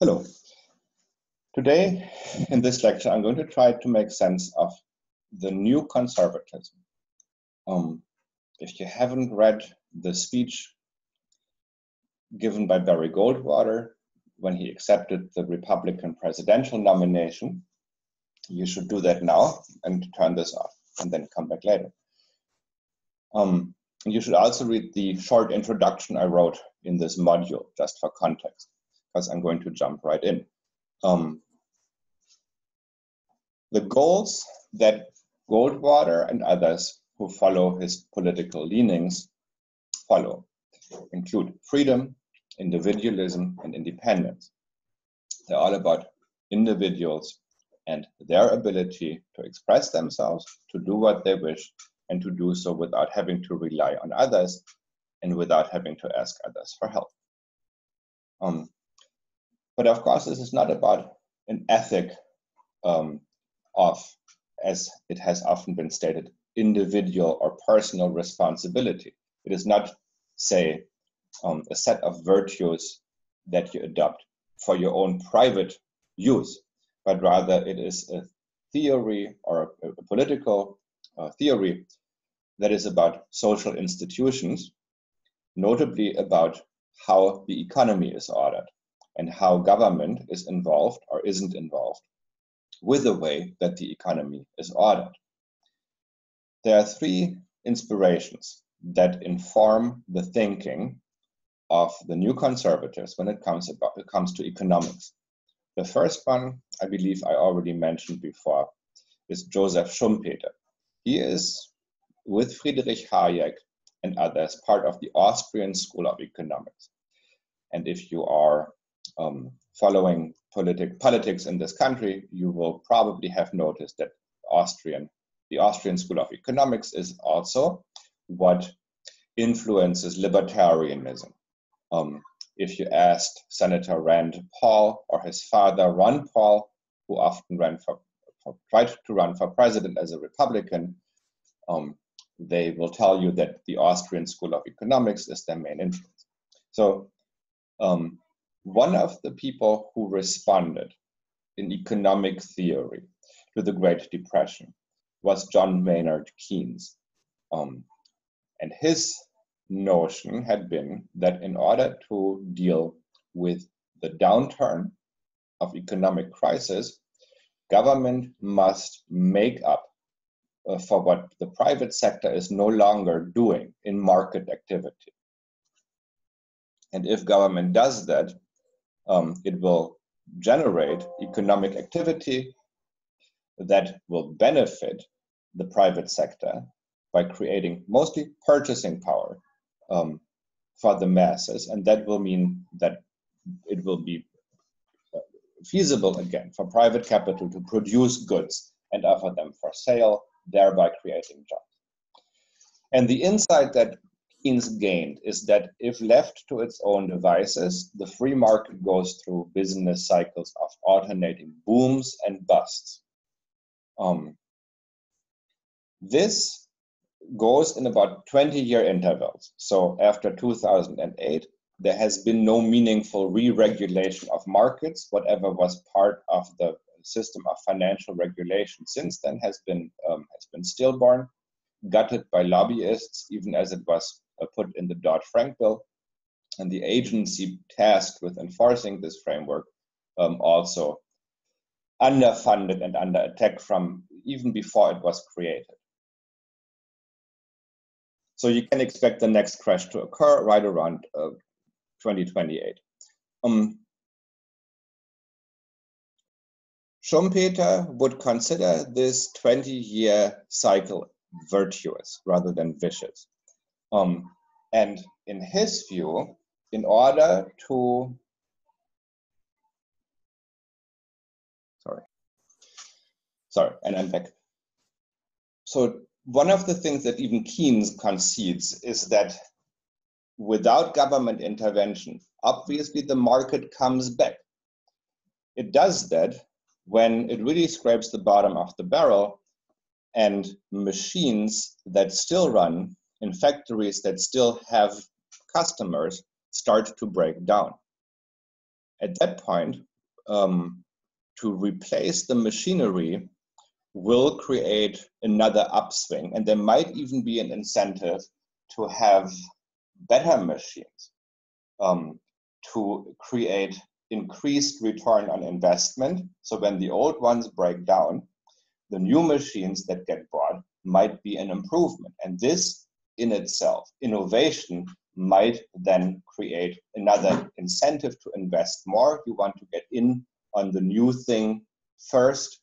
Hello. Today, in this lecture, I'm going to try to make sense of the new conservatism. Um, if you haven't read the speech given by Barry Goldwater when he accepted the Republican presidential nomination, you should do that now and turn this off and then come back later. Um, you should also read the short introduction I wrote in this module, just for context because I'm going to jump right in. Um, the goals that Goldwater and others who follow his political leanings follow include freedom, individualism, and independence. They're all about individuals and their ability to express themselves, to do what they wish, and to do so without having to rely on others and without having to ask others for help. Um, but of course, this is not about an ethic um, of, as it has often been stated, individual or personal responsibility. It is not, say, um, a set of virtues that you adopt for your own private use, but rather it is a theory or a, a political uh, theory that is about social institutions, notably about how the economy is ordered and how government is involved or isn't involved with the way that the economy is ordered. There are three inspirations that inform the thinking of the new conservatives when it comes about it comes to economics. The first one, I believe I already mentioned before, is Joseph Schumpeter. He is, with Friedrich Hayek and others, part of the Austrian School of Economics. And if you are um, following politic, politics in this country, you will probably have noticed that Austrian, the Austrian School of Economics is also what influences libertarianism. Um, if you asked Senator Rand Paul or his father Ron Paul, who often ran for, for tried to run for president as a Republican, um, they will tell you that the Austrian School of Economics is their main influence. So um, one of the people who responded in economic theory to the Great Depression was John Maynard Keynes. Um, and his notion had been that in order to deal with the downturn of economic crisis, government must make up uh, for what the private sector is no longer doing in market activity. And if government does that, um, it will generate economic activity that will benefit the private sector by creating mostly purchasing power um, for the masses. And that will mean that it will be uh, feasible again for private capital to produce goods and offer them for sale, thereby creating jobs. And the insight that Keynes gained is that if left to its own devices, the free market goes through business cycles of alternating booms and busts. Um, this goes in about 20 year intervals. So after 2008, there has been no meaningful re regulation of markets. Whatever was part of the system of financial regulation since then has been, um, has been stillborn, gutted by lobbyists, even as it was put in the Dodd-Frank bill. And the agency tasked with enforcing this framework um, also underfunded and under attack from even before it was created. So you can expect the next crash to occur right around uh, 2028. Um, Schumpeter would consider this 20 year cycle virtuous rather than vicious. Um, and in his view, in order to sorry, sorry, and I'm back. So one of the things that even Keynes concedes is that without government intervention, obviously the market comes back. It does that when it really scrapes the bottom of the barrel and machines that still run in factories that still have customers start to break down. at that point, um, to replace the machinery will create another upswing. And there might even be an incentive to have better machines um, to create increased return on investment. So when the old ones break down, the new machines that get bought might be an improvement. And this in itself, innovation, might then create another incentive to invest more. You want to get in on the new thing first.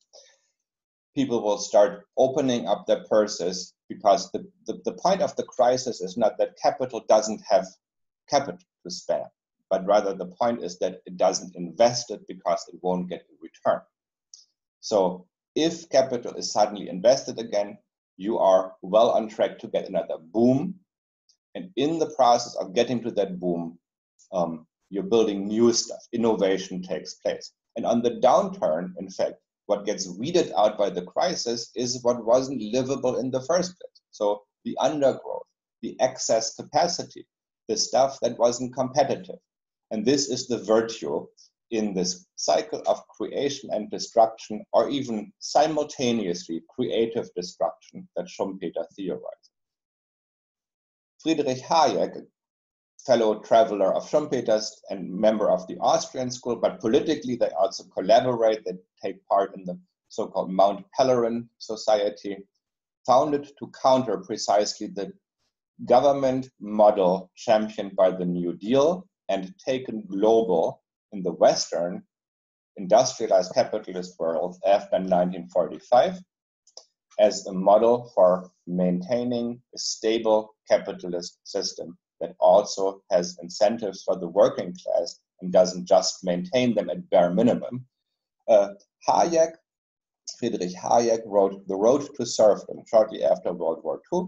People will start opening up their purses because the, the, the point of the crisis is not that capital doesn't have capital to spare, but rather the point is that it doesn't invest it because it won't get a return. So if capital is suddenly invested again, you are well on track to get another boom. And in the process of getting to that boom, um, you're building new stuff. Innovation takes place. And on the downturn, in fact, what gets weeded out by the crisis is what wasn't livable in the first place. So the undergrowth, the excess capacity, the stuff that wasn't competitive. And this is the virtue in this cycle of creation and destruction, or even simultaneously creative destruction that Schumpeter theorized. Friedrich Hayek, fellow traveler of Schumpeter's and member of the Austrian school, but politically they also collaborate, they take part in the so-called Mount Pelerin Society, founded to counter precisely the government model championed by the New Deal and taken global in the Western industrialized capitalist world after 1945 as a model for maintaining a stable capitalist system that also has incentives for the working class and doesn't just maintain them at bare minimum. Uh, Hayek, Friedrich Hayek wrote The Road to Serfdom shortly after World War II,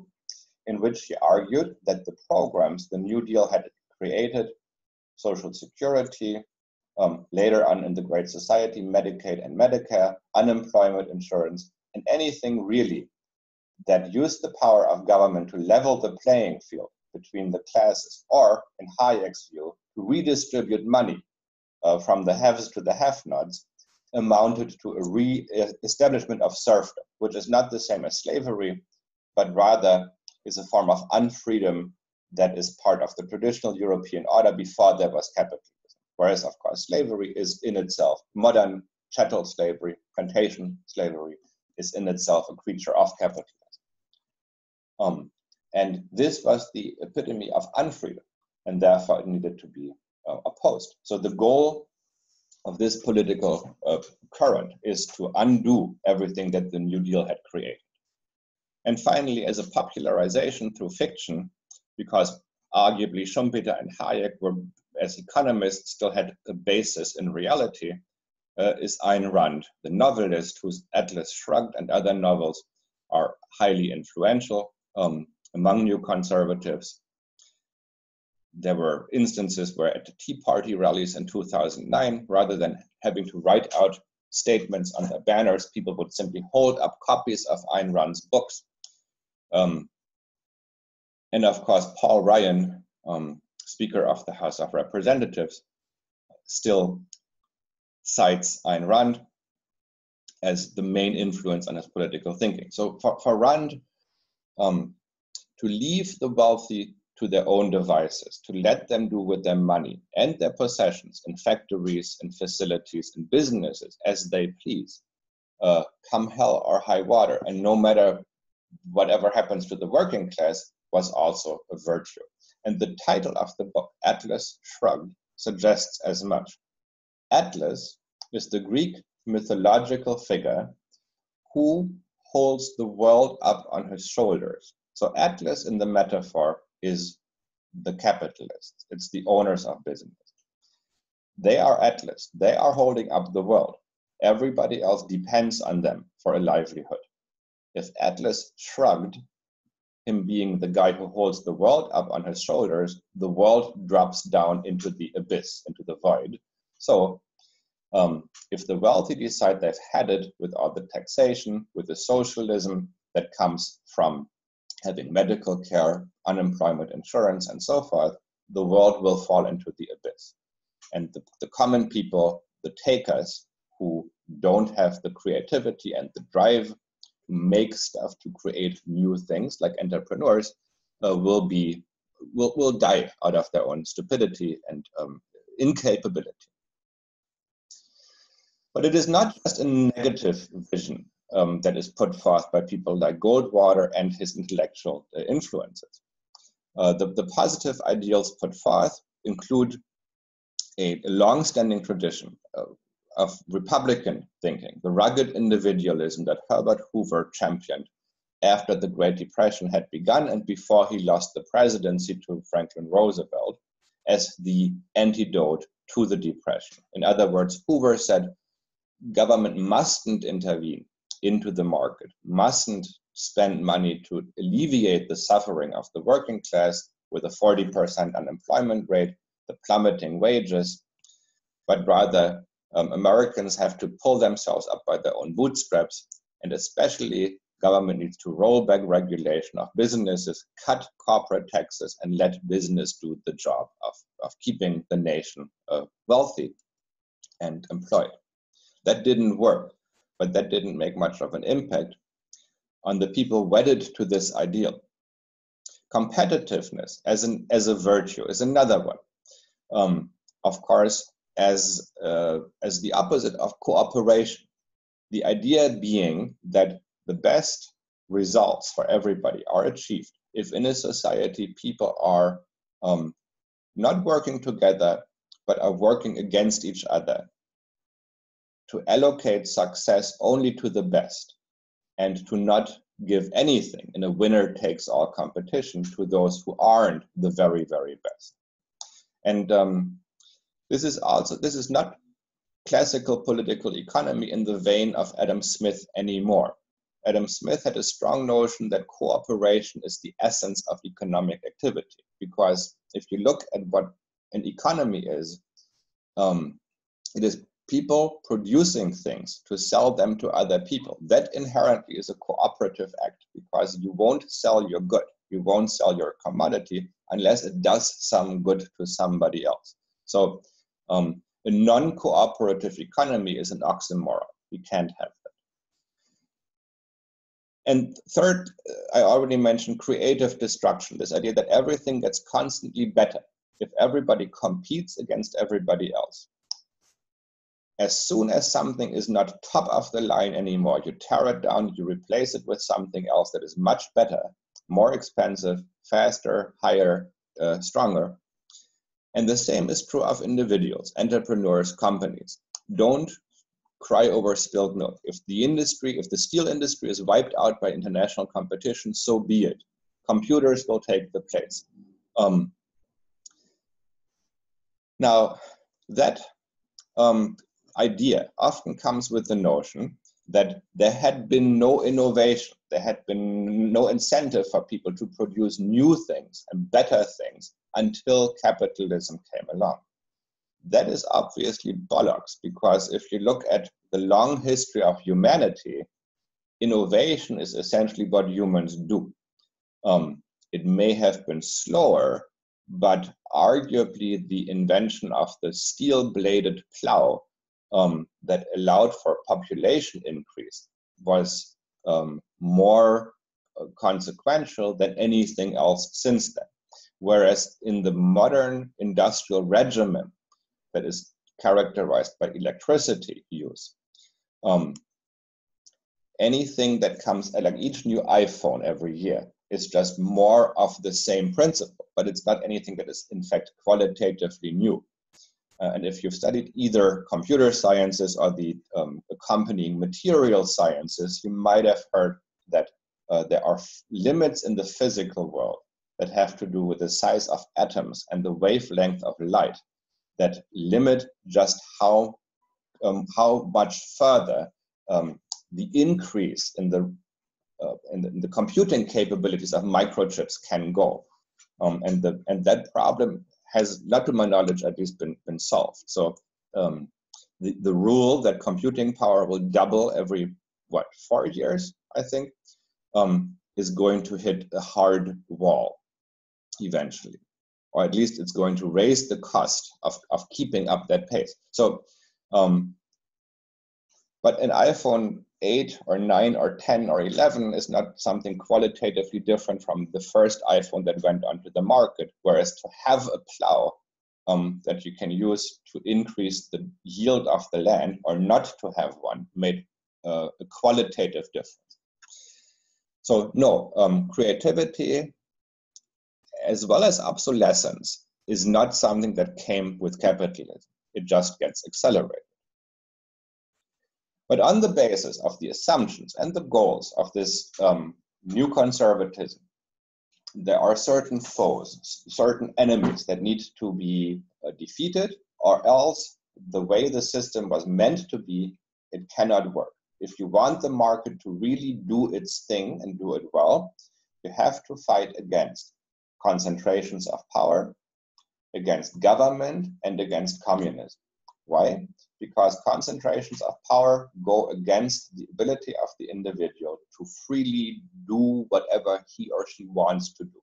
in which he argued that the programs the New Deal had created, Social Security, um, later on in the Great Society, Medicaid and Medicare, unemployment insurance, and anything really that used the power of government to level the playing field between the classes, or in Hayek's view, to redistribute money uh, from the haves to the have-nots, amounted to a re-establishment of serfdom, which is not the same as slavery, but rather is a form of unfreedom that is part of the traditional European order before there was capitalism. Whereas, of course, slavery is in itself, modern chattel slavery, plantation slavery, is in itself a creature of capitalism. Um, and this was the epitome of unfreedom, and therefore it needed to be uh, opposed. So the goal of this political uh, current is to undo everything that the New Deal had created. And finally, as a popularization through fiction, because arguably Schumpeter and Hayek were as economists still had a basis in reality uh, is Ayn Rand, the novelist whose Atlas Shrugged and other novels are highly influential um, among new conservatives. There were instances where at the Tea Party rallies in 2009, rather than having to write out statements on their banners, people would simply hold up copies of Ayn Rand's books. Um, and of course, Paul Ryan, um, Speaker of the House of Representatives, still cites Ayn Rand as the main influence on his political thinking. So for, for Rand, um, to leave the wealthy to their own devices, to let them do with their money and their possessions in factories and facilities and businesses as they please, uh, come hell or high water. And no matter whatever happens to the working class was also a virtue and the title of the book, Atlas Shrugged, suggests as much. Atlas is the Greek mythological figure who holds the world up on his shoulders. So, Atlas in the metaphor is the capitalists, it's the owners of business. They are Atlas, they are holding up the world. Everybody else depends on them for a livelihood. If Atlas shrugged, him being the guy who holds the world up on his shoulders, the world drops down into the abyss, into the void. So, um, if the wealthy decide they've had it with all the taxation, with the socialism that comes from having medical care, unemployment insurance, and so forth, the world will fall into the abyss. And the, the common people, the takers, who don't have the creativity and the drive make stuff, to create new things like entrepreneurs, uh, will be will, will die out of their own stupidity and um, incapability. But it is not just a negative vision um, that is put forth by people like Goldwater and his intellectual uh, influences. Uh, the, the positive ideals put forth include a, a long-standing tradition of, of Republican thinking, the rugged individualism that Herbert Hoover championed after the Great Depression had begun and before he lost the presidency to Franklin Roosevelt as the antidote to the Depression. In other words, Hoover said government mustn't intervene into the market, mustn't spend money to alleviate the suffering of the working class with a 40% unemployment rate, the plummeting wages, but rather um, Americans have to pull themselves up by their own bootstraps, and especially government needs to roll back regulation of businesses, cut corporate taxes, and let business do the job of, of keeping the nation uh, wealthy and employed. That didn't work, but that didn't make much of an impact on the people wedded to this ideal. Competitiveness as, an, as a virtue is another one. Um, of course, as, uh, as the opposite of cooperation. The idea being that the best results for everybody are achieved if in a society people are um, not working together but are working against each other to allocate success only to the best and to not give anything in a winner takes all competition to those who aren't the very very best and um, this is also this is not classical political economy in the vein of adam smith anymore Adam Smith had a strong notion that cooperation is the essence of economic activity. Because if you look at what an economy is, um, it is people producing things to sell them to other people. That inherently is a cooperative act because you won't sell your good, you won't sell your commodity unless it does some good to somebody else. So um, a non cooperative economy is an oxymoron. We can't have that. and third, I already mentioned creative destruction, this idea that everything gets constantly better if everybody competes against everybody else. As soon as something is not top of the line anymore, you tear it down, you replace it with something else that is much better, more expensive, faster, higher, uh, stronger. And the same is true of individuals, entrepreneurs, companies. Don't cry over spilled milk. If the industry, if the steel industry is wiped out by international competition, so be it. Computers will take the place. Um, now, that um, idea often comes with the notion that there had been no innovation, there had been no incentive for people to produce new things and better things until capitalism came along that is obviously bollocks because if you look at the long history of humanity, innovation is essentially what humans do. Um, it may have been slower, but arguably the invention of the steel bladed plow um, that allowed for population increase was um, more uh, consequential than anything else since then. Whereas in the modern industrial regimen, that is characterized by electricity use. Um, anything that comes, like each new iPhone every year, is just more of the same principle, but it's not anything that is in fact qualitatively new. Uh, and if you've studied either computer sciences or the um, accompanying material sciences, you might have heard that uh, there are limits in the physical world that have to do with the size of atoms and the wavelength of light that limit just how um, how much further um, the increase in the, uh, in the, in the computing capabilities of microchips can go, um, and the and that problem has, not to my knowledge, at least been been solved. So um, the the rule that computing power will double every what four years, I think, um, is going to hit a hard wall eventually. or at least it's going to raise the cost of, of keeping up that pace. So, um, but an iPhone 8 or 9 or 10 or 11 is not something qualitatively different from the first iPhone that went onto the market. Whereas to have a plow um, that you can use to increase the yield of the land or not to have one made uh, a qualitative difference. So no, um, creativity as well as obsolescence is not something that came with capitalism. It just gets accelerated. But on the basis of the assumptions and the goals of this um, new conservatism, there are certain foes, certain enemies that need to be uh, defeated, or else the way the system was meant to be, it cannot work. If you want the market to really do its thing and do it well, you have to fight against concentrations of power, against government, and against communism. Why? Because concentrations of power go against the ability of the individual to freely do whatever he or she wants to do.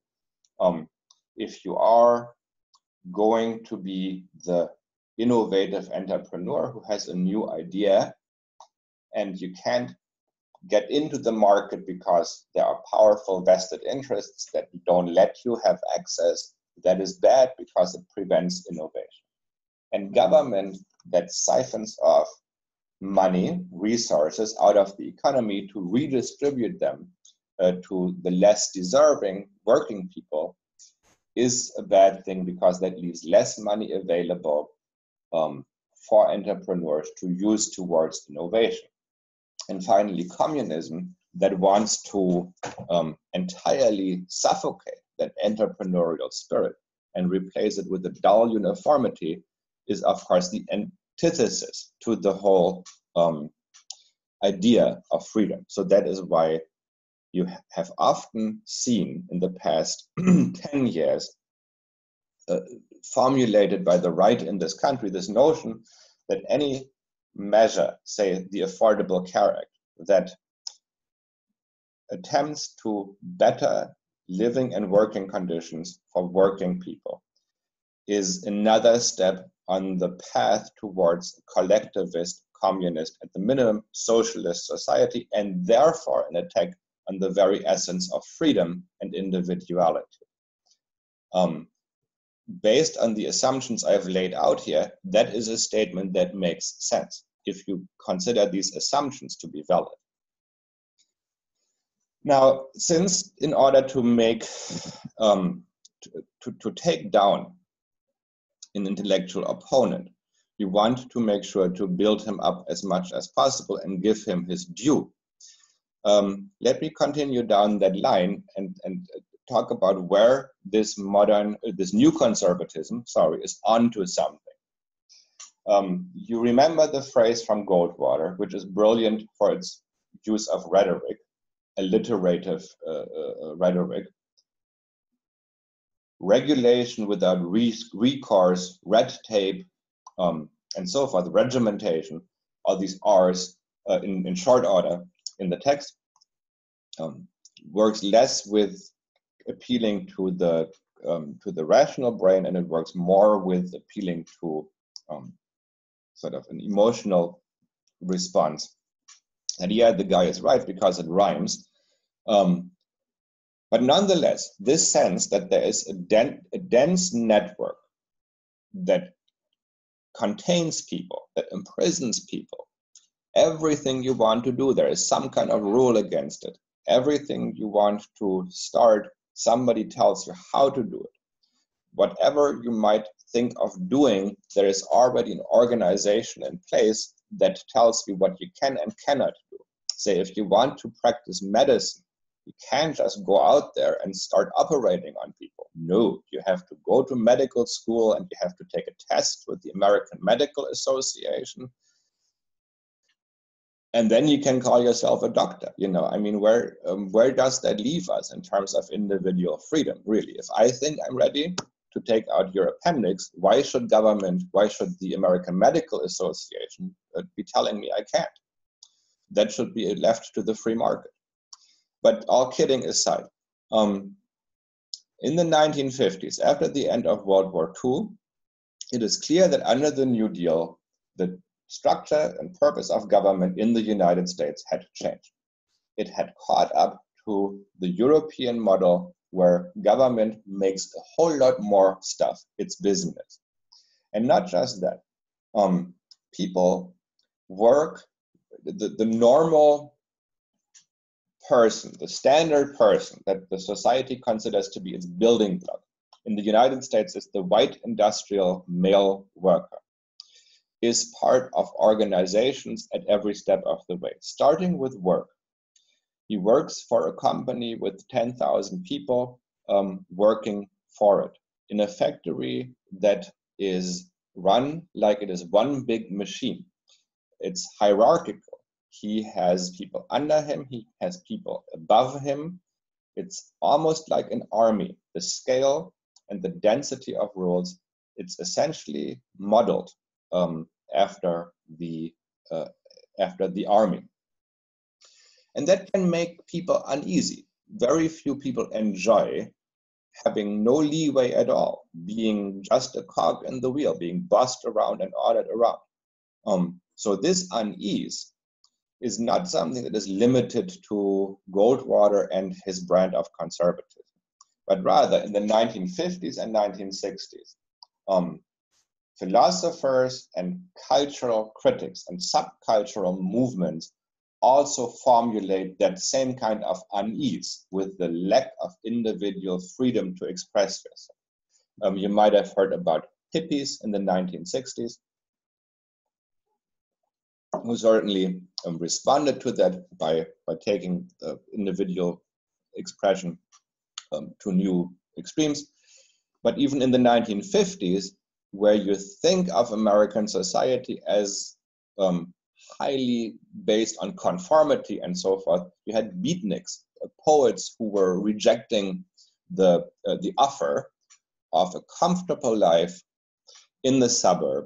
Um, if you are going to be the innovative entrepreneur who has a new idea and you can't get into the market because there are powerful vested interests that don't let you have access, that is bad because it prevents innovation. And government that siphons off money, resources out of the economy to redistribute them uh, to the less deserving working people is a bad thing because that leaves less money available um, for entrepreneurs to use towards innovation and finally communism that wants to um, entirely suffocate that entrepreneurial spirit and replace it with a dull uniformity is of course the antithesis to the whole um, idea of freedom. So that is why you have often seen in the past 10 years uh, formulated by the right in this country this notion that any measure, say, the Affordable Care Act, that attempts to better living and working conditions for working people is another step on the path towards collectivist, communist, at the minimum socialist society, and therefore an attack on the very essence of freedom and individuality. Um, based on the assumptions I've laid out here, that is a statement that makes sense if you consider these assumptions to be valid. Now, since in order to make, um, to, to, to take down an intellectual opponent, you want to make sure to build him up as much as possible and give him his due. Um, let me continue down that line and, and talk about where this modern, this new conservatism, sorry, is onto something. Um, you remember the phrase from Goldwater, which is brilliant for its use of rhetoric, alliterative uh, uh, uh rhetoric. Regulation without recourse, red tape, um, and so forth, regimentation, all these R's uh, in, in short order in the text, um, works less with appealing to the um, to the rational brain, and it works more with appealing to um, sort of an emotional response. And yeah, the guy is right because it rhymes. Um, but nonetheless, this sense that there is a, den- a dense network that contains people, that imprisons people, everything you want to do, there is some kind of rule against it. Everything you want to start somebody tells you how to do it. Whatever you might think of doing, there is already an organization in place that tells you what you can and cannot do. Say, if you want to practice medicine, you can't just go out there and start operating on people. No, you have to go to medical school and you have to take a test with the American Medical Association and then you can call yourself a doctor you know? I mean where um, where does that leave us in terms of individual freedom really? If i think i'm ready to take out your appendix why should government why should the american medical association uh, be telling me i can't? That should be left to the free market. But all kidding aside um, in the 1950s, after the end of World War II, it is clear that under the New Deal, the structure and purpose of government in the United States had changed. It had caught up to the European model where government makes a whole lot more stuff its business. And not just that, um, people work, the, the normal person, the standard person that the society considers to be its building block in the United States is the white industrial male worker, is part of organizations at every step of the way, starting with work. He works for a company with 10,000 people um, working for it in a factory that is run like it is one big machine. It's hierarchical. He has people under him, he has people above him. It's almost like an army. The scale and the density of rules, it's essentially modeled um, after the uh, after the army. And that can make people uneasy. Very few people enjoy having no leeway at all, being just a cog in the wheel, being bossed around and ordered around. Um, so this unease is not something that is limited to Goldwater and his brand of conservatism, but rather in the 1950s and 1960s, um, philosophers and cultural critics and subcultural movements also formulate that same kind of unease with the lack of individual freedom to express yourself. Um, you might have heard about hippies in the 1960s, who certainly um, responded to that by, by taking the individual expression um, to new extremes. But even in the 1950s, where you think of American society as um, highly based on conformity and so forth. You had beatniks, uh, poets who were rejecting the, uh, the offer of a comfortable life in the suburb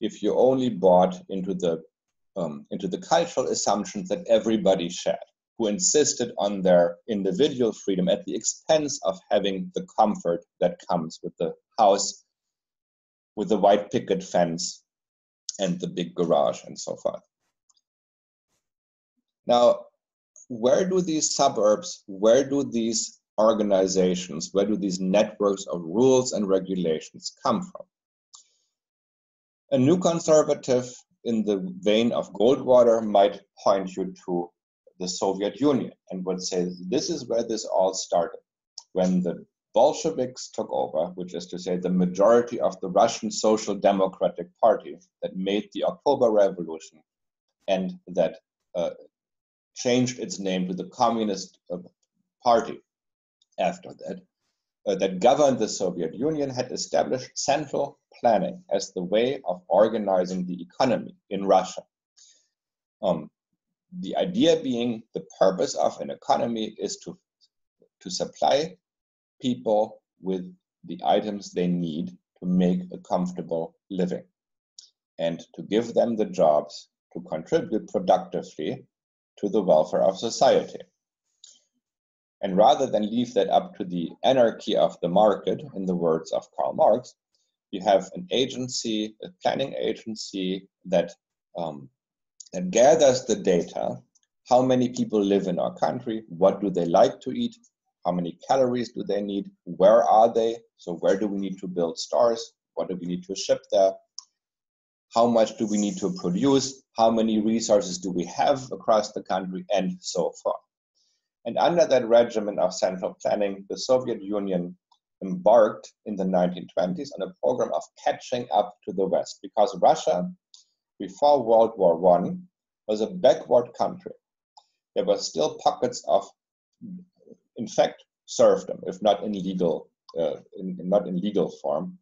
if you only bought into the, um, into the cultural assumptions that everybody shared, who insisted on their individual freedom at the expense of having the comfort that comes with the house with the white picket fence and the big garage and so forth. Now, where do these suburbs, where do these organizations, where do these networks of rules and regulations come from? A new conservative in the vein of Goldwater might point you to the Soviet Union and would say this is where this all started. When the Bolsheviks took over, which is to say the majority of the Russian Social Democratic Party that made the October Revolution and that uh, changed its name to the Communist uh, Party after that, uh, that governed the Soviet Union had established central planning as the way of organizing the economy in Russia. Um, the idea being the purpose of an economy is to, to supply people with the items they need to make a comfortable living and to give them the jobs to contribute productively to the welfare of society. And rather than leave that up to the anarchy of the market, in the words of Karl Marx, you have an agency, a planning agency that, um, that gathers the data. How many people live in our country? What do they like to eat? How many calories do they need? Where are they? So, where do we need to build stores? What do we need to ship there? how much do we need to produce, how many resources do we have across the country, and so forth. And under that regimen of central planning, the Soviet Union embarked in the 1920s on a program of catching up to the West because Russia, before World War I, was a backward country. There were still pockets of, in fact, serfdom, if not in legal, uh, in, not in legal form,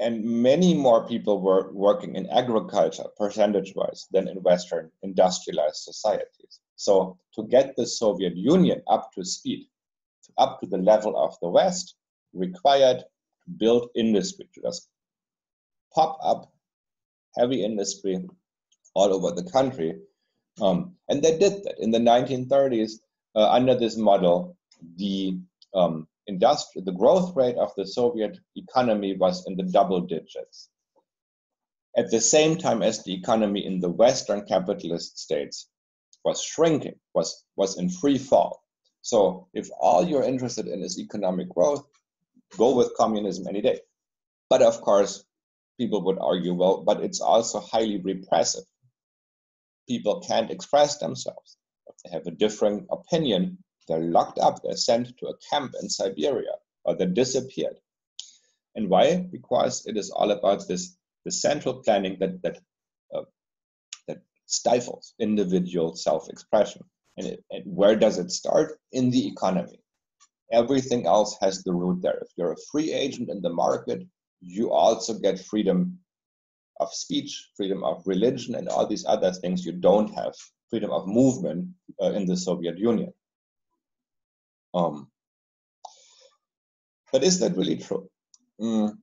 and many more people were working in agriculture percentage wise than in western industrialized societies. So to get the soviet union up to speed up to the level of the west required to build industry to just pop up heavy industry all over the country um, and they did that in the 1930s uh, under this model the um, industri- the growth rate of the Soviet economy was in the double digits. At the same time as the economy in the Western capitalist states was shrinking, was, was in free fall. So if all you're interested in is economic growth, go with communism any day. But of course, people would argue, well, but it's also highly repressive. People can't express themselves. If they have a different opinion, they're locked up, they're sent to a camp in Siberia, or they're disappeared. And why? Because it is all about this the central planning that that uh, that stifles individual self-expression. And, it, and where does it start? In the economy. Everything else has the root there. If you're a free agent in the market, you also get freedom of speech, freedom of religion, and all these other things you don't have. Freedom of movement uh, in the Soviet Union. Um, but is that really true? Mm,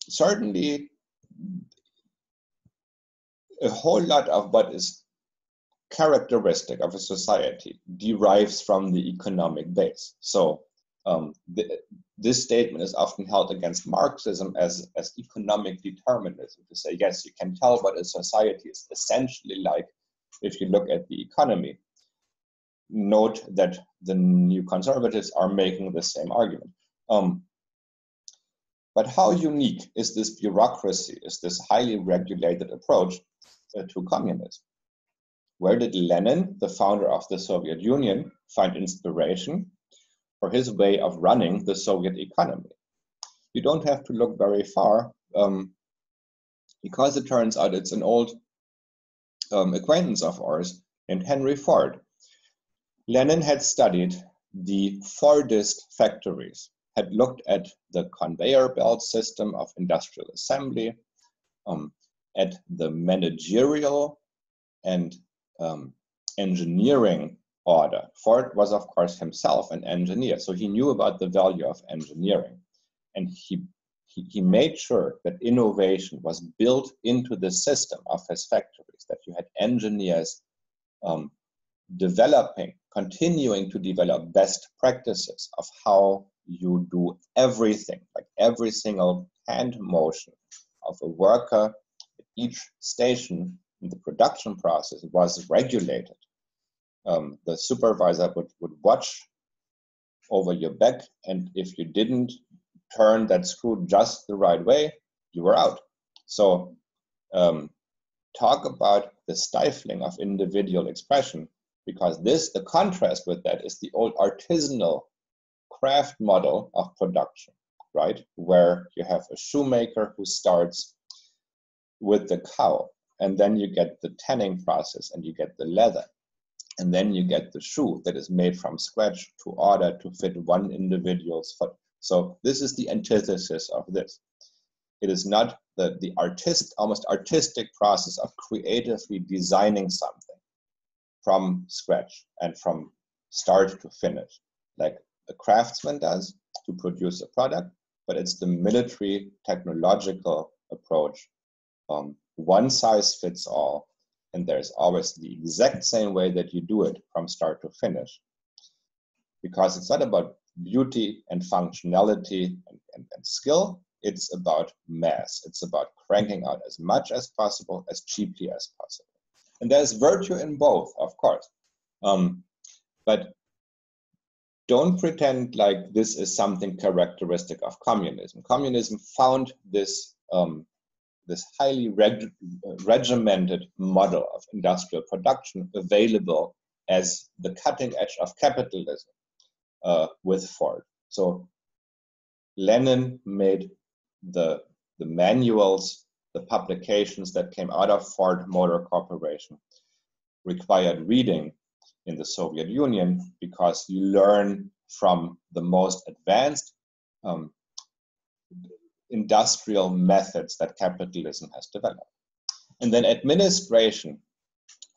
certainly, a whole lot of what is characteristic of a society derives from the economic base. So um, the, this statement is often held against Marxism as, as economic determinism to say, yes, you can tell what a society is essentially like if you look at the economy note that the new conservatives are making the same argument. Um, but how unique is this bureaucracy, is this highly regulated approach uh, to communism? Where did Lenin, the founder of the Soviet Union, find inspiration for his way of running the Soviet economy? You don't have to look very far um, because it turns out it's an old um, acquaintance of ours named Henry Ford, Lenin had studied the Fordist factories, had looked at the conveyor belt system of industrial assembly, um, at the managerial and um, engineering order. Ford was, of course, himself an engineer, so he knew about the value of engineering. And he, he, he made sure that innovation was built into the system of his factories, that you had engineers um, developing, continuing to develop best practices of how you do everything, like every single hand motion of a worker at each station in the production process was regulated. Um, the supervisor would, would watch over your back, and if you didn't turn that screw just the right way, you were out. So, um, talk about the stifling of individual expression because this, the contrast with that is the old artisanal craft model of production, right? Where you have a shoemaker who starts with the cow, and then you get the tanning process and you get the leather. And then you get the shoe that is made from scratch to order to fit one individual's foot. So this is the antithesis of this. It is not the, the artist, almost artistic process of creatively designing something from scratch and from start to finish, like a craftsman does to produce a product, but it's the military technological approach. Um, one size fits all, and there's always the exact same way that you do it from start to finish. Because it's not about beauty and functionality and, and, and skill, it's about mass. It's about cranking out as much as possible, as cheaply as possible. And there's virtue in both, of course. Um, but don't pretend like this is something characteristic of communism. Communism found this um, this highly reg regimented model of industrial production available as the cutting edge of capitalism uh, with Ford. So Lenin made the the manuals the publications that came out of Ford Motor Corporation required reading in the Soviet Union because you learn from the most advanced um, industrial methods that capitalism has developed. And then administration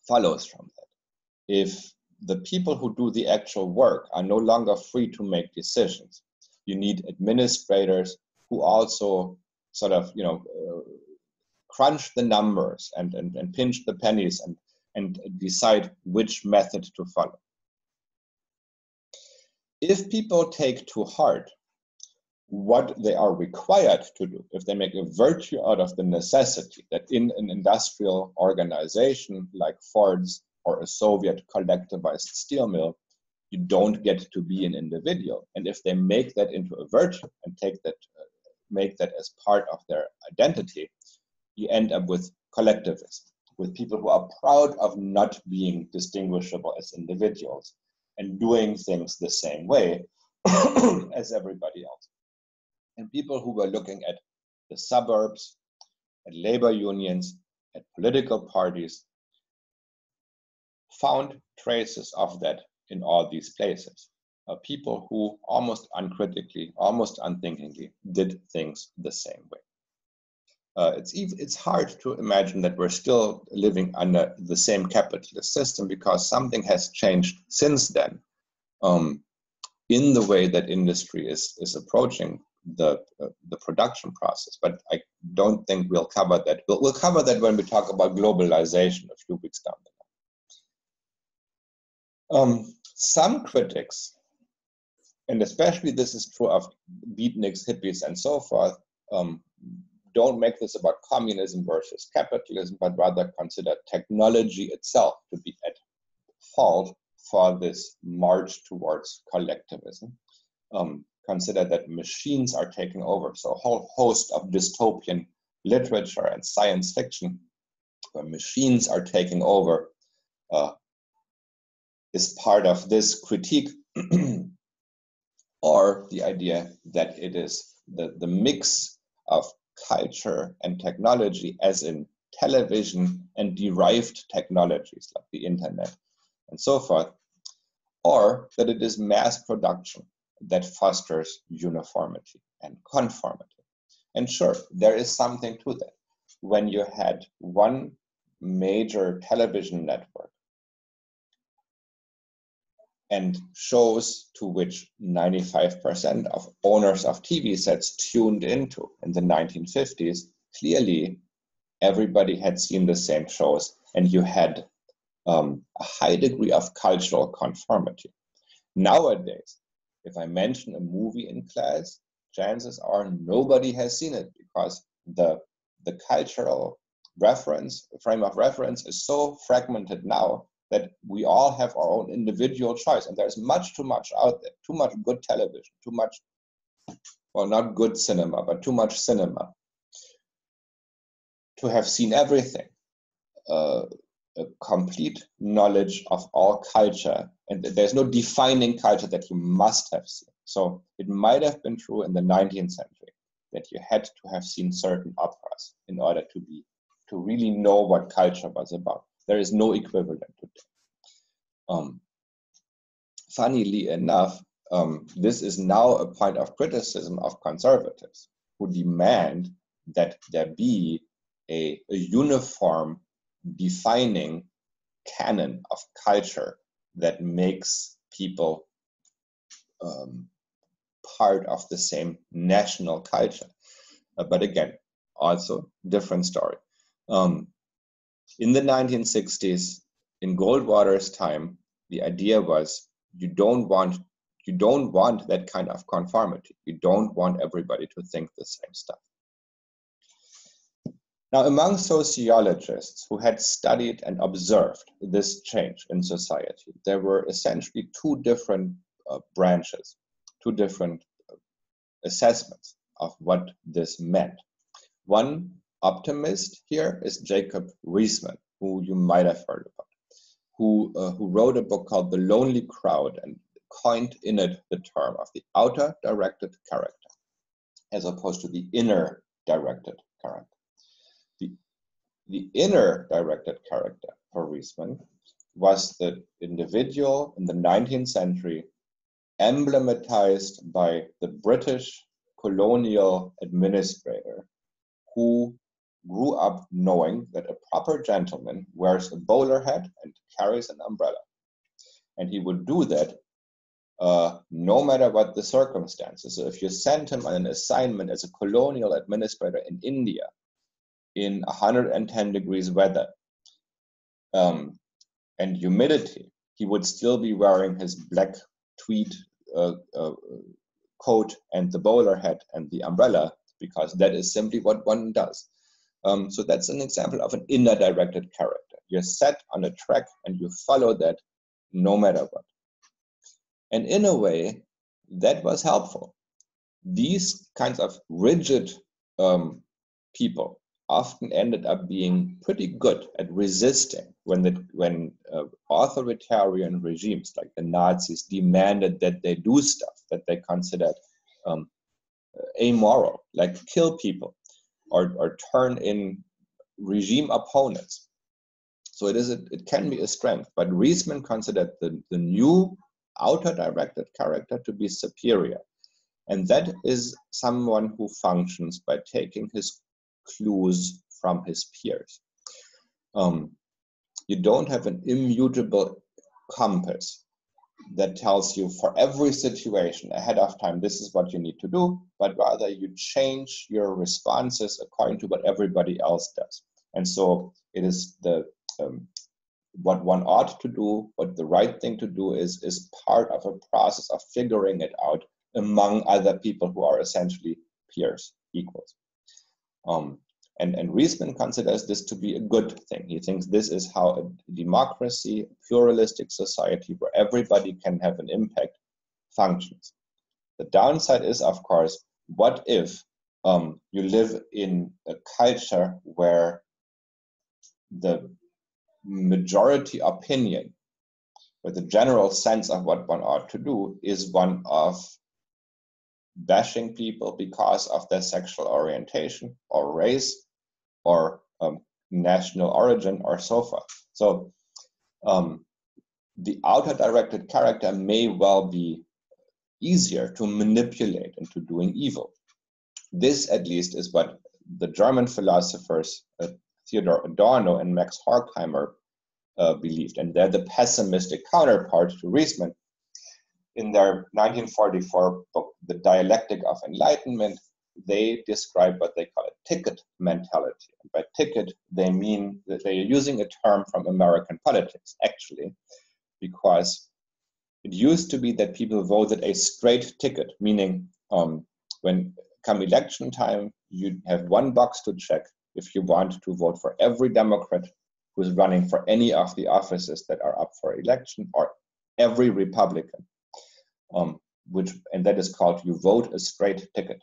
follows from that. If the people who do the actual work are no longer free to make decisions, you need administrators who also sort of, you know, uh, crunch the numbers and, and, and pinch the pennies and, and decide which method to follow. if people take to heart what they are required to do, if they make a virtue out of the necessity that in an industrial organization like Ford's or a Soviet collectivized steel mill, you don't get to be an individual. And if they make that into a virtue and take that, uh, make that as part of their identity, you end up with collectivism, with people who are proud of not being distinguishable as individuals and doing things the same way as everybody else and people who were looking at the suburbs, at labor unions, at political parties, found traces of that in all these places. Uh, people who almost uncritically, almost unthinkingly did things the same way. Uh, it's, it's hard to imagine that we're still living under the same capitalist system because something has changed since then um, in the way that industry is, is approaching the uh, the production process. But I don't think we'll cover that. We'll, we'll cover that when we talk about globalization a few weeks down the line. Um, some critics, and especially this is true of beatniks, hippies, and so forth, um, don't make this about communism versus capitalism, but rather consider technology itself to be at fault for this march towards collectivism. Um, consider that machines are taking over. So a whole host of dystopian literature and science fiction where machines are taking over uh, is part of this critique or the idea that it is the, the mix of culture and technology as in television and derived technologies like the internet and so forth, or that it is mass production that fosters uniformity and conformity. And sure, there is something to that. When you had one major television network and shows to which 95% of owners of TV sets tuned into in the 1950s, clearly everybody had seen the same shows and you had um, a high degree of cultural conformity. Nowadays, if I mention a movie in class, chances are nobody has seen it because the the cultural reference frame of reference is so fragmented now that we all have our own individual choice and there's much too much out there too much good television too much well not good cinema but too much cinema to have seen everything. Uh, a complete knowledge of all culture and there's no defining culture that you must have seen. So it might have been true in the 19th century that you had to have seen certain operas in order to be to really know what culture was about. There is no equivalent today um, funnily enough um, this is now a point of criticism of conservatives who demand that there be a, a uniform defining canon of culture that makes people um, part of the same national culture. Uh, but again, also different story. Um, in the 1960s, in Goldwater's time, the idea was you don't want you don't want that kind of conformity. You don't want everybody to think the same stuff. Now, among sociologists who had studied and observed this change in society, there were essentially two different uh, branches, two different uh, assessments of what this meant. One optimist here is Jacob Riesman, who you might have heard about, who, uh, who wrote a book called The Lonely Crowd and coined in it the term of the outer directed character, as opposed to the inner directed character. The inner directed character for Riesman was the individual in the 19th century emblematized by the British colonial administrator who grew up knowing that a proper gentleman wears a bowler hat and carries an umbrella. And he would do that uh, no matter what the circumstances. So if you sent him on an assignment as a colonial administrator in India, in 110 degrees weather um, and humidity, he would still be wearing his black tweed uh, uh, coat and the bowler hat and the umbrella because that is simply what one does. Um, so that's an example of an inner directed character. You're set on a track and you follow that no matter what. And in a way, that was helpful. These kinds of rigid um, people often ended up being pretty good at resisting when the when uh, authoritarian regimes like the Nazis demanded that they do stuff that they considered um, amoral, like kill people or, or turn in regime opponents. So it is a, it can be a strength, but Riesman considered the, the new outer directed character to be superior. And that is someone who functions by taking his clues from his peers. Um, you don't have an immutable compass that tells you for every situation ahead of time, this is what you need to do, but rather you change your responses according to what everybody else does. And so it is the um, what one ought to do, what the right thing to do is, is part of a process of figuring it out among other people who are essentially peers, equals. Um, and, and Riesman considers this to be a good thing. He thinks this is how a democracy, a pluralistic society where everybody can have an impact functions. The downside is, of course, what if um, you live in a culture where the majority opinion, or the general sense of what one ought to do, is one of bashing people because of their sexual orientation or race or um, national origin or so forth. So um, the outer directed character may well be easier to manipulate into doing evil. This, at least, is what the German philosophers uh, Theodor Adorno and Max Horkheimer uh, believed, and they're the pessimistic counterpart to Riesman. In their 1944 book, The Dialectic of Enlightenment, they describe what they call a ticket mentality. And by ticket, they mean that they are using a term from American politics, actually, because it used to be that people voted a straight ticket, meaning um, when come election time, you have one box to check if you want to vote for every Democrat who's running for any of the offices that are up for election or every Republican, um, which and that is called you vote a straight ticket.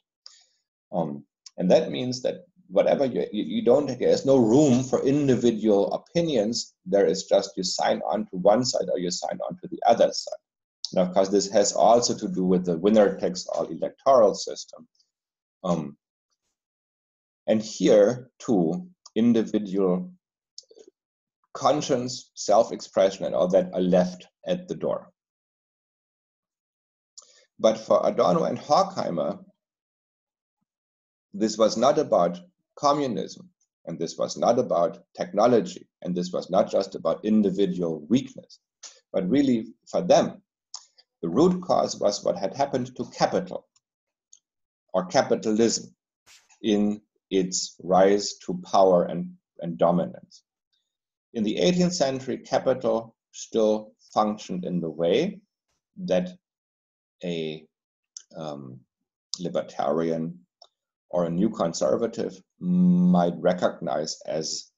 Um, and that means that whatever you, you, don't, there's no room for individual opinions. There is just you sign on to one side or you sign on to the other side. Now, of course, this has also to do with the winner takes all electoral system. Um, and here, too, individual conscience, self expression, and all that are left at the door. But for Adorno and Horkheimer, this was not about communism, and this was not about technology, and this was not just about individual weakness, but really for them, the root cause was what had happened to capital or capitalism in its rise to power and, and dominance. In the 18th century, capital still functioned in the way that a um, libertarian or a new conservative might recognize as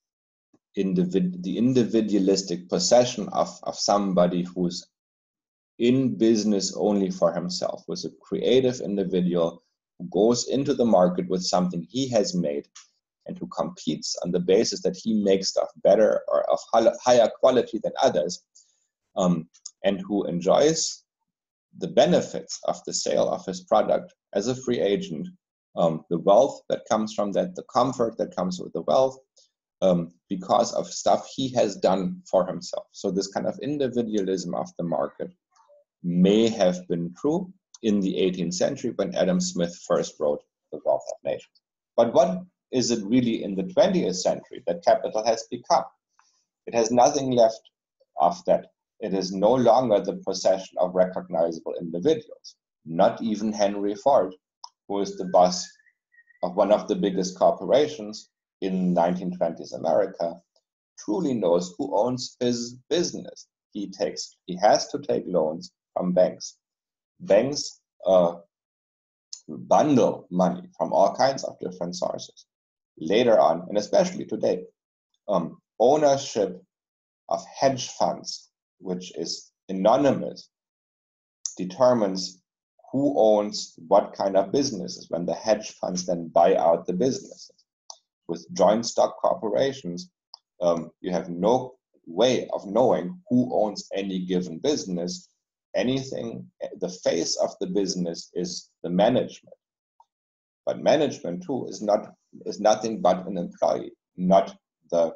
individ- the individualistic possession of, of somebody who's in business only for himself, was a creative individual who goes into the market with something he has made and who competes on the basis that he makes stuff better or of higher quality than others, um, and who enjoys the benefits of the sale of his product as a free agent um, the wealth that comes from that, the comfort that comes with the wealth, um, because of stuff he has done for himself. So, this kind of individualism of the market may have been true in the 18th century when Adam Smith first wrote The Wealth of Nations. But what is it really in the 20th century that capital has become? It has nothing left of that. It is no longer the possession of recognizable individuals, not even Henry Ford, who is the boss of one of the biggest corporations in 1920s America, truly knows who owns his business. He takes, he has to take loans from banks. banks uh, bundle money from all kinds of different sources. Later on, and especially today, um, ownership of hedge funds, which is anonymous, determines who owns what kind of businesses when the hedge funds then buy out the businesses. With joint stock corporations, um, you have no way of knowing who owns any given business. Anything, the face of the business is the management. But management too is not is nothing but an employee, not the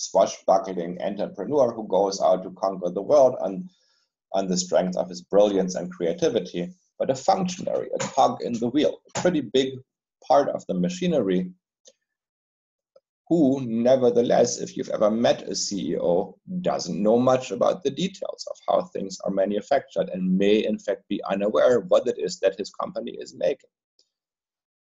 swashbuckling entrepreneur who goes out to conquer the world on, on the strength of his brilliance and creativity, but a functionary, a cog in the wheel, a pretty big part of the machinery who, nevertheless, if you've ever met a CEO, doesn't know much about the details of how things are manufactured and may, in fact, be unaware of what it is that his company is making.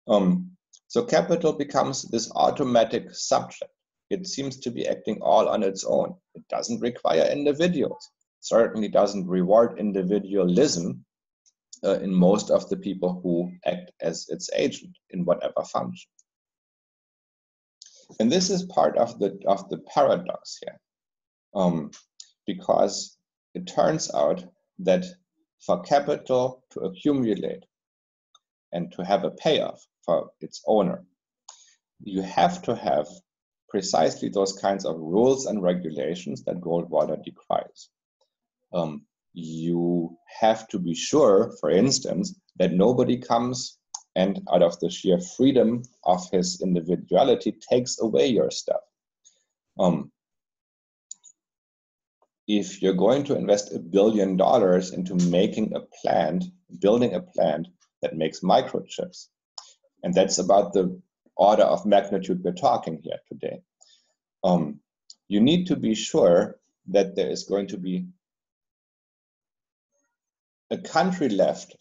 Um, so capital becomes this automatic subject. It seems to be acting all on its own. It doesn't require individuals. Certainly doesn't reward individualism uh, in most of the people who act as its agent in whatever function. And this is part of the of the paradox here, um, because it turns out that for capital to accumulate and to have a payoff for its owner, you have to have precisely those kinds of rules and regulations that Goldwater decries. Um, you have to be sure, for instance, that nobody comes and out of the sheer freedom of his individuality takes away your stuff. Um, if you're going to invest a billion dollars into making a plant, building a plant that makes microchips, and that's about the order of magnitude we're talking here today, um, you need to be sure that there is going to be a country left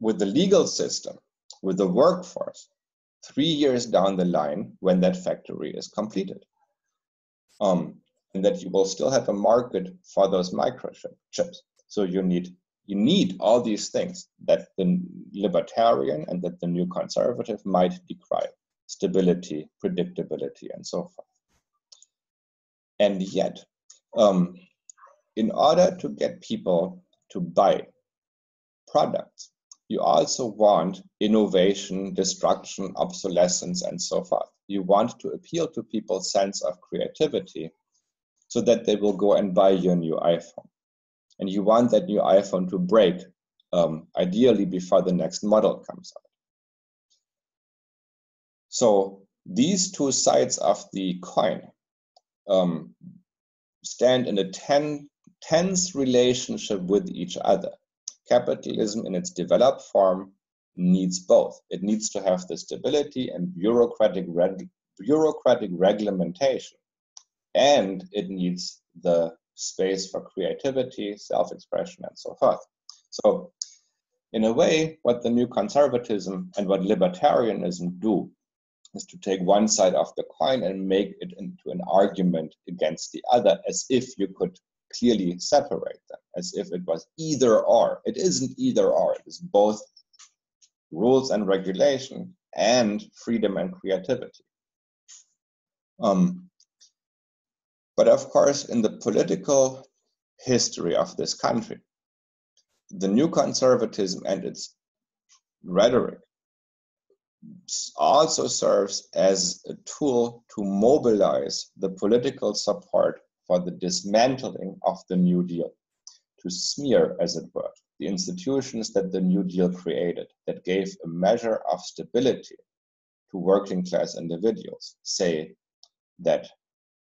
with the legal system, with the workforce, three years down the line when that factory is completed. Um, and that you will still have a market for those microchips. So you need you need all these things that the libertarian and that the new conservative might decry stability, predictability, and so forth. And yet, um, in order to get people to buy products you also want innovation, destruction, obsolescence, and so forth. You want to appeal to people's sense of creativity so that they will go and buy your new iPhone. And you want that new iPhone to break, um, ideally before the next model comes out. So these two sides of the coin um, stand in a ten, tense relationship with each other capitalism in its developed form needs both. It needs to have the stability and bureaucratic, reg- bureaucratic reglementation, and it needs the space for creativity, self expression, and so forth. So, in a way, what the new conservatism and what libertarianism do is to take one side of the coin and make it into an argument against the other, as if you could clearly separate them as if it was either or. It isn't either or, it is both rules and regulation and freedom and creativity. Um, but of course, in the political history of this country, the new conservatism and its rhetoric also serves as a tool to mobilize the political support for the dismantling of the New Deal, to smear, as it were, the institutions that the New Deal created that gave a measure of stability to working class individuals. Say that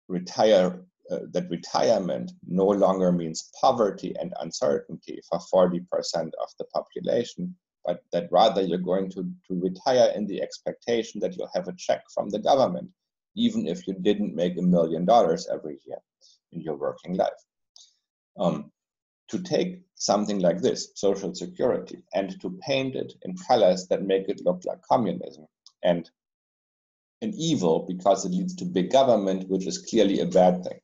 retire uh, that retirement no longer means poverty and uncertainty for 40% of the population, but that rather you're going to, to retire in the expectation that you'll have a check from the government, even if you didn't make a million dollars every year in your working life. Um, to take something like this, social security, and to paint it in colors that make it look like communism and an evil because it leads to big government, which is clearly a bad thing.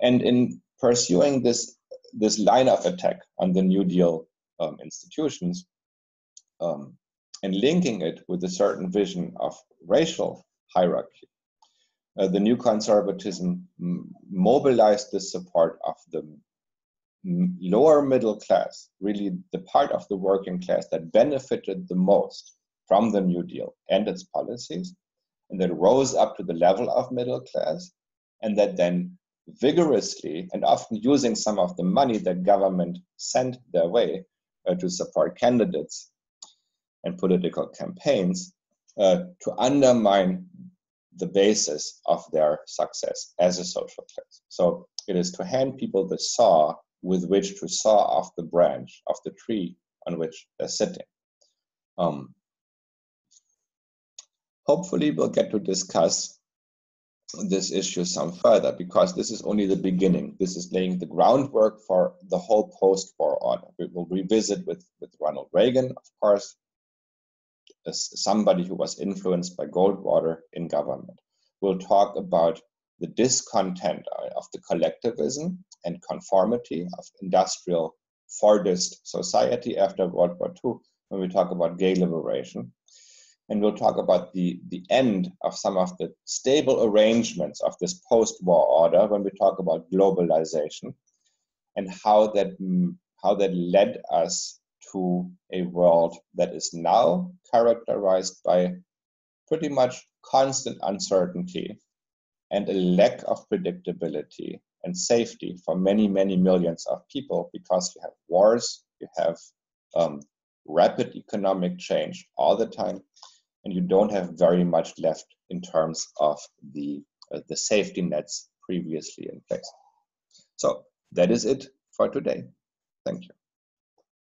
And in pursuing this this line of attack on the New Deal um, institutions um, and linking it with a certain vision of racial hierarchy. Uh, the new conservatism mobilized the support of the lower middle class, really the part of the working class that benefited the most from the New Deal and its policies, and that rose up to the level of middle class, and that then vigorously and often using some of the money that government sent their way uh, to support candidates and political campaigns uh, to undermine the basis of their success as a social class. So it is to hand people the saw with which to saw off the branch of the tree on which they're sitting. Um, hopefully, we'll get to discuss this issue some further because this is only the beginning. This is laying the groundwork for the whole post war order. We will revisit with, with Ronald Reagan, of course, as somebody who was influenced by Goldwater in government. We'll talk about the discontent of the collectivism and conformity of industrial Fordist society after World War II when we talk about gay liberation. And we'll talk about the, the end of some of the stable arrangements of this post war order when we talk about globalization and how that, mm, how that led us to a world that is now characterized by pretty much constant uncertainty and a lack of predictability and safety for many, many millions of people because you have wars, you have um, rapid economic change all the time, and you don't have very much left in terms of the, uh, the safety nets previously in place. So that is it for today. Thank you.